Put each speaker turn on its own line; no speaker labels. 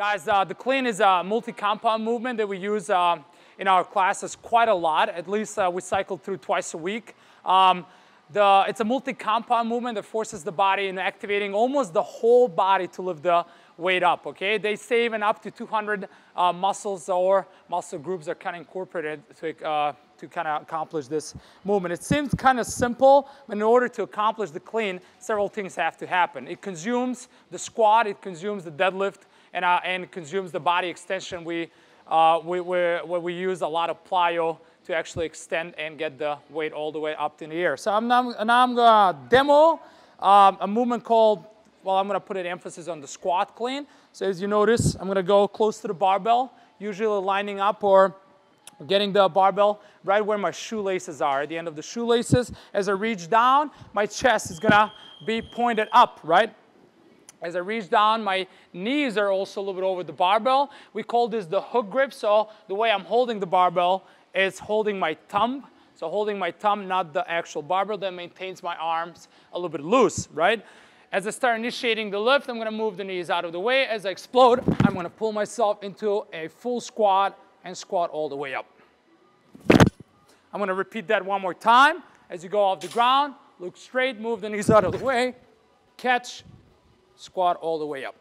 Guys, uh, the clean is a multi-compound movement that we use uh, in our classes quite a lot. At least uh, we cycle through twice a week. Um, the, it's a multi-compound movement that forces the body in activating almost the whole body to lift the weight up, okay? They save in up to 200 uh, muscles or muscle groups are kind of incorporated to, uh, to kind of accomplish this movement. It seems kind of simple, but in order to accomplish the clean, several things have to happen. It consumes the squat, it consumes the deadlift, and, uh, and consumes the body extension. We, uh, we, we, we use a lot of plyo to actually extend and get the weight all the way up in the air. So I'm now, now I'm gonna demo um, a movement called, well, I'm gonna put an emphasis on the squat clean. So as you notice, I'm gonna go close to the barbell, usually lining up or getting the barbell right where my shoelaces are, at the end of the shoelaces. As I reach down, my chest is gonna be pointed up, right? As I reach down, my knees are also a little bit over the barbell. We call this the hook grip. So the way I'm holding the barbell is holding my thumb. So holding my thumb, not the actual barbell, that maintains my arms a little bit loose, right? As I start initiating the lift, I'm gonna move the knees out of the way. As I explode, I'm gonna pull myself into a full squat and squat all the way up. I'm gonna repeat that one more time. As you go off the ground, look straight, move the knees out of the way, catch, squat all the way up.